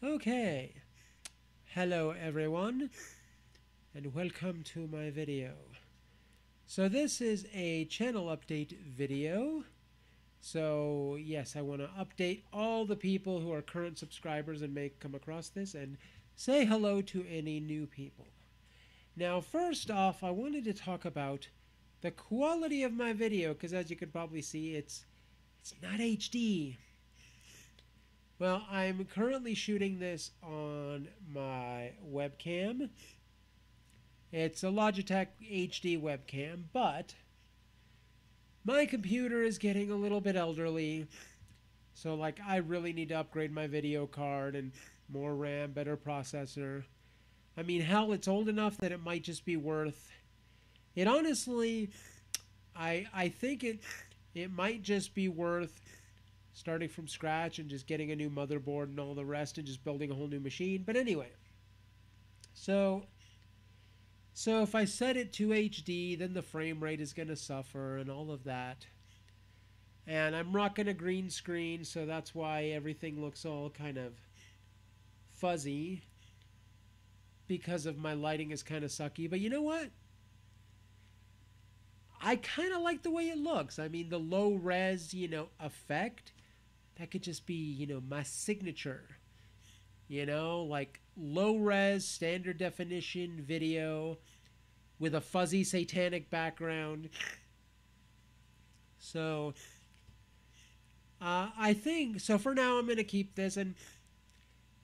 Okay, hello everyone, and welcome to my video. So this is a channel update video. So yes, I want to update all the people who are current subscribers and may come across this and say hello to any new people. Now first off, I wanted to talk about the quality of my video because as you can probably see, it's it's not HD. Well, I'm currently shooting this on my webcam. It's a Logitech HD webcam, but my computer is getting a little bit elderly. So like I really need to upgrade my video card and more RAM, better processor. I mean, hell, it's old enough that it might just be worth it honestly I I think it it might just be worth starting from scratch and just getting a new motherboard and all the rest and just building a whole new machine. But anyway, so so if I set it to HD, then the frame rate is going to suffer and all of that. And I'm rocking a green screen, so that's why everything looks all kind of fuzzy because of my lighting is kind of sucky. But you know what? I kind of like the way it looks. I mean, the low res, you know, effect that could just be, you know, my signature. You know, like low res, standard definition video with a fuzzy satanic background. So, uh, I think, so for now, I'm going to keep this. And,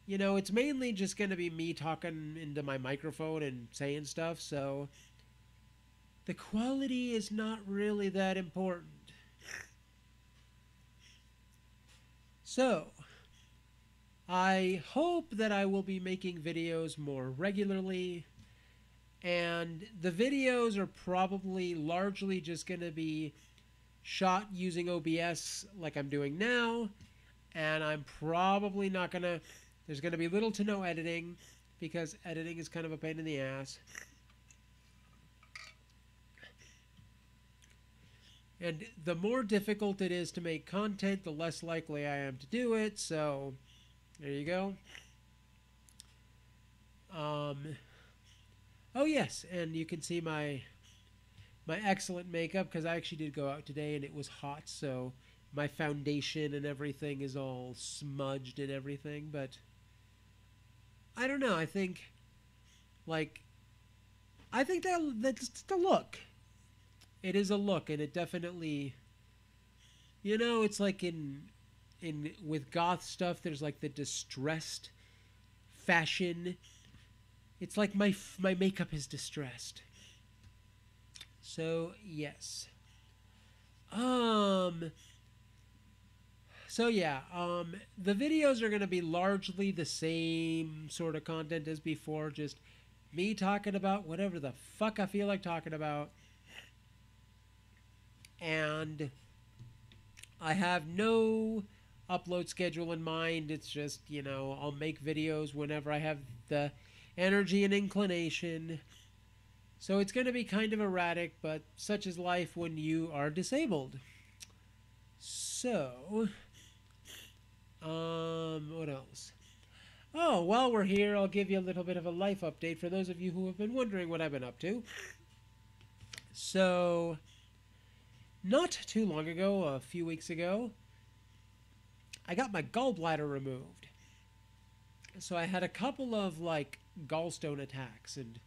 you know, it's mainly just going to be me talking into my microphone and saying stuff. So, the quality is not really that important. So, I hope that I will be making videos more regularly. And the videos are probably largely just going to be shot using OBS like I'm doing now. And I'm probably not going to, there's going to be little to no editing because editing is kind of a pain in the ass. And the more difficult it is to make content, the less likely I am to do it. So, there you go. Um, oh yes, and you can see my my excellent makeup because I actually did go out today and it was hot, so my foundation and everything is all smudged and everything. But I don't know. I think like I think that that's the look it is a look, and it definitely, you know, it's like in in with goth stuff. There's like the distressed fashion. It's like my my makeup is distressed. So yes. Um. So yeah, um, the videos are going to be largely the same sort of content as before, just me talking about whatever the fuck I feel like talking about and I have no upload schedule in mind. It's just, you know, I'll make videos whenever I have the energy and inclination. So it's going to be kind of erratic, but such is life when you are disabled. So, um, what else? Oh, while we're here, I'll give you a little bit of a life update for those of you who have been wondering what I've been up to. So, not too long ago, a few weeks ago, I got my gallbladder removed. So I had a couple of like gallstone attacks, and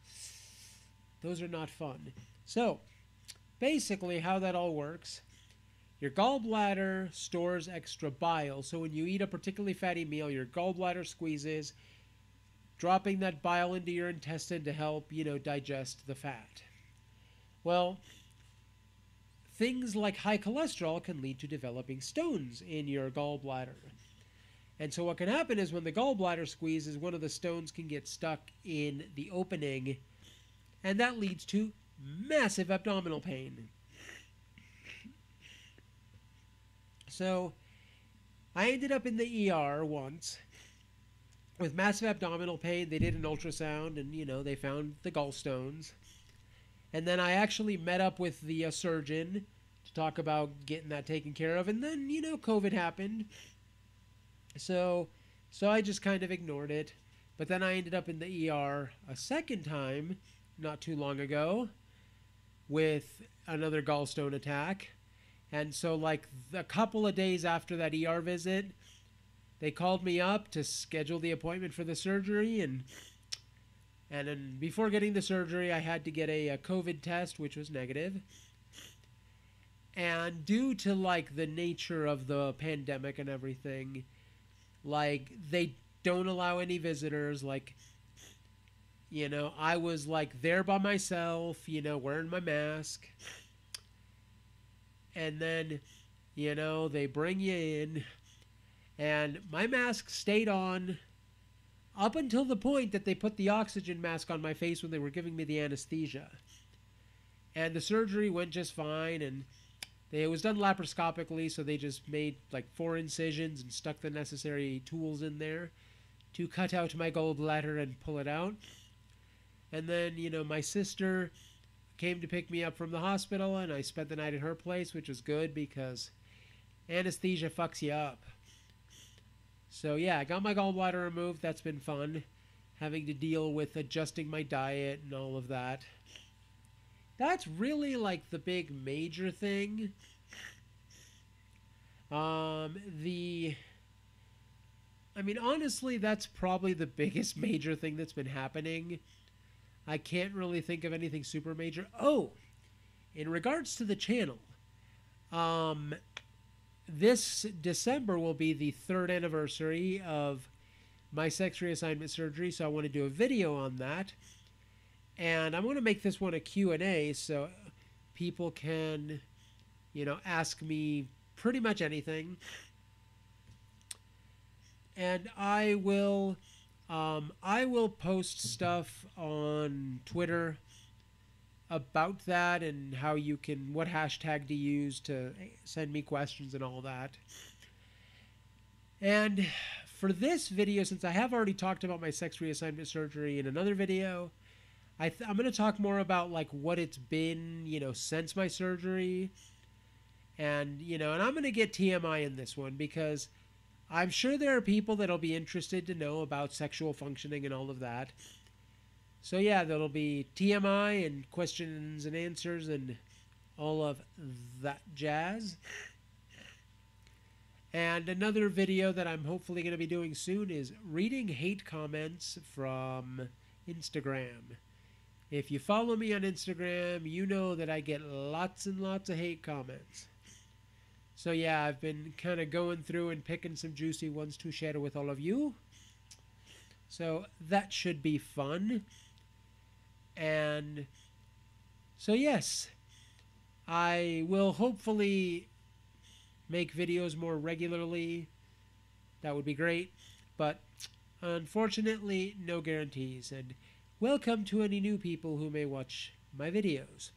those are not fun. So basically, how that all works your gallbladder stores extra bile. So when you eat a particularly fatty meal, your gallbladder squeezes, dropping that bile into your intestine to help, you know, digest the fat. Well, things like high cholesterol can lead to developing stones in your gallbladder. And so, what can happen is when the gallbladder squeezes, one of the stones can get stuck in the opening, and that leads to massive abdominal pain. So, I ended up in the ER once with massive abdominal pain. They did an ultrasound, and you know, they found the gallstones. And then I actually met up with the uh, surgeon to talk about getting that taken care of. And then, you know, COVID happened. So So I just kind of ignored it. But then I ended up in the ER a second time not too long ago with another gallstone attack. And so, like a couple of days after that ER visit, they called me up to schedule the appointment for the surgery. And and then before getting the surgery, I had to get a, a COVID test, which was negative. And due to like the nature of the pandemic and everything, like they don't allow any visitors. Like you know, I was like there by myself, you know, wearing my mask. And then, you know, they bring you in, and my mask stayed on up until the point that they put the oxygen mask on my face when they were giving me the anesthesia. And the surgery went just fine, and they, it was done laparoscopically, so they just made like four incisions and stuck the necessary tools in there to cut out my gallbladder and pull it out. And then, you know, my sister came to pick me up from the hospital, and I spent the night at her place, which was good because anesthesia fucks you up. So, yeah, I got my gallbladder removed. That's been fun. Having to deal with adjusting my diet and all of that. That's really like the big major thing. Um, the. I mean, honestly, that's probably the biggest major thing that's been happening I can't really think of anything super major. Oh, in regards to the channel, um, this December will be the third anniversary of my sex reassignment surgery, so I want to do a video on that. And I'm going to make this one a Q&A so people can, you know, ask me pretty much anything. And I will um, I will post stuff on Twitter about that and how you can, what hashtag to use to send me questions and all that. And for this video, since I have already talked about my sex reassignment surgery in another video, I am going to talk more about like what it's been, you know, since my surgery. And, you know, and I'm going to get TMI in this one because I'm sure there are people that'll be interested to know about sexual functioning and all of that. So yeah, there'll be TMI and questions and answers and all of that jazz. And another video that I'm hopefully going to be doing soon is reading hate comments from Instagram. If you follow me on Instagram, you know that I get lots and lots of hate comments. So yeah, I've been kind of going through and picking some juicy ones to share with all of you. So that should be fun. And so yes, I will hopefully make videos more regularly. That would be great. But unfortunately, no guarantees. And welcome to any new people who may watch my videos.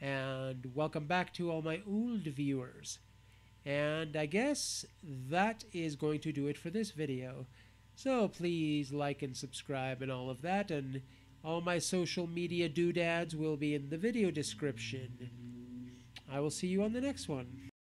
And welcome back to all my old viewers. And I guess that is going to do it for this video. So please like and subscribe and all of that. And all my social media doodads will be in the video description. I will see you on the next one.